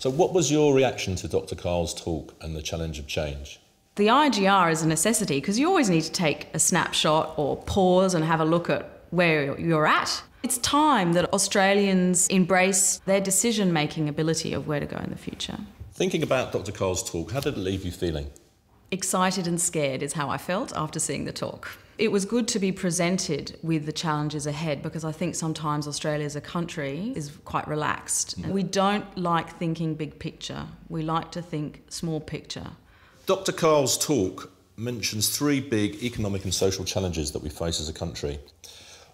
So, what was your reaction to Dr. Karl's talk and the challenge of change? The IGR is a necessity because you always need to take a snapshot or pause and have a look at where you're at. It's time that Australians embrace their decision making ability of where to go in the future. Thinking about Dr. Karl's talk, how did it leave you feeling? Excited and scared is how I felt after seeing the talk. It was good to be presented with the challenges ahead because I think sometimes Australia as a country is quite relaxed. Mm. We don't like thinking big picture, we like to think small picture. Dr. Karl's talk mentions three big economic and social challenges that we face as a country.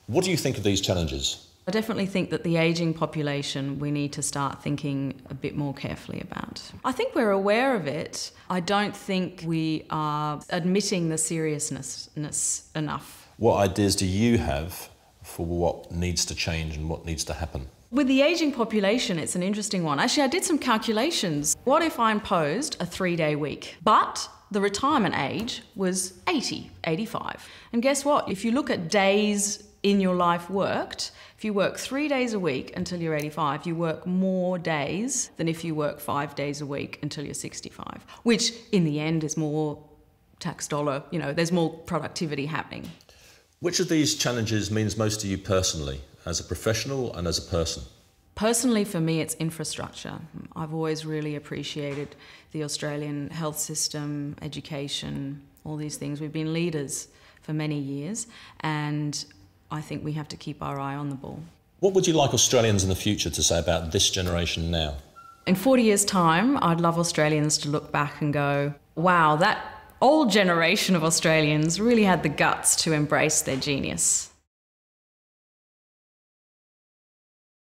What do you think of these challenges? I definitely think that the ageing population we need to start thinking a bit more carefully about. I think we're aware of it. I don't think we are admitting the seriousness enough. What ideas do you have for what needs to change and what needs to happen? With the ageing population, it's an interesting one. Actually, I did some calculations. What if I imposed a three day week, but the retirement age was 80, 85? And guess what? If you look at days in your life worked, if you work three days a week until you're 85, you work more days than if you work five days a week until you're 65, which in the end is more tax dollar, you know, there's more productivity happening. Which of these challenges means most to you personally, as a professional and as a person? Personally, for me, it's infrastructure. I've always really appreciated the Australian health system, education, all these things. We've been leaders for many years, and I think we have to keep our eye on the ball. What would you like Australians in the future to say about this generation now? In 40 years' time, I'd love Australians to look back and go, wow, that old generation of Australians really had the guts to embrace their genius.